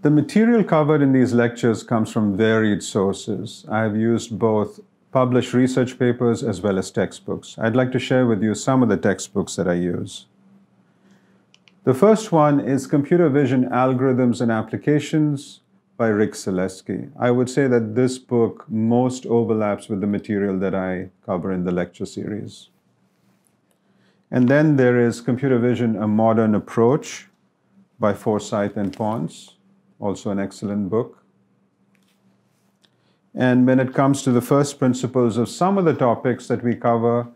The material covered in these lectures comes from varied sources. I have used both published research papers as well as textbooks. I'd like to share with you some of the textbooks that I use. The first one is Computer Vision Algorithms and Applications by Rick Szeliski. I would say that this book most overlaps with the material that I cover in the lecture series. And then there is Computer Vision, A Modern Approach by Forsyth and Ponce, also an excellent book. And when it comes to the first principles of some of the topics that we cover,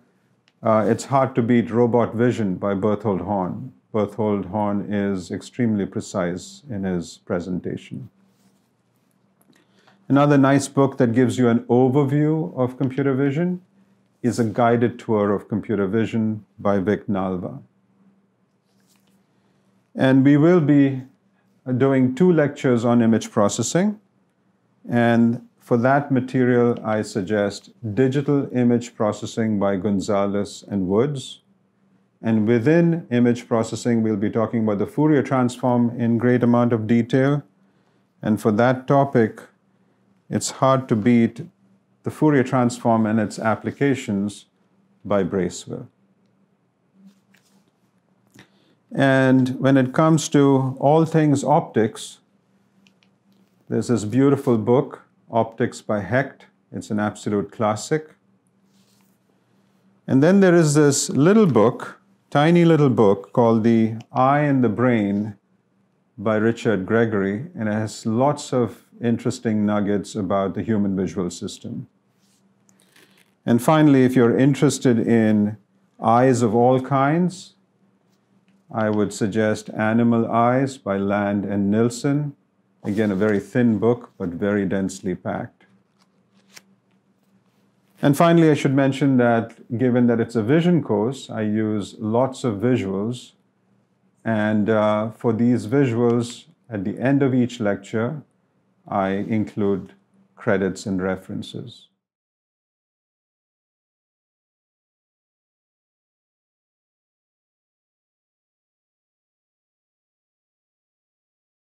uh, it's hard to beat Robot Vision by Berthold Horn. Berthold Horn is extremely precise in his presentation. Another nice book that gives you an overview of computer vision is a guided tour of computer vision by Vic Nalwa. And we will be doing two lectures on image processing. And for that material, I suggest Digital Image Processing by Gonzalez and Woods. And within image processing, we'll be talking about the Fourier transform in great amount of detail. And for that topic, it's hard to beat the Fourier transform and its applications by Bracewell. And when it comes to all things optics, there's this beautiful book, Optics by Hecht. It's an absolute classic. And then there is this little book, tiny little book called The Eye and the Brain by Richard Gregory, and it has lots of interesting nuggets about the human visual system. And finally, if you're interested in eyes of all kinds, I would suggest Animal Eyes by Land and Nilsson. Again, a very thin book, but very densely packed. And finally, I should mention that given that it's a vision course, I use lots of visuals. And uh, for these visuals, at the end of each lecture, I include credits and references.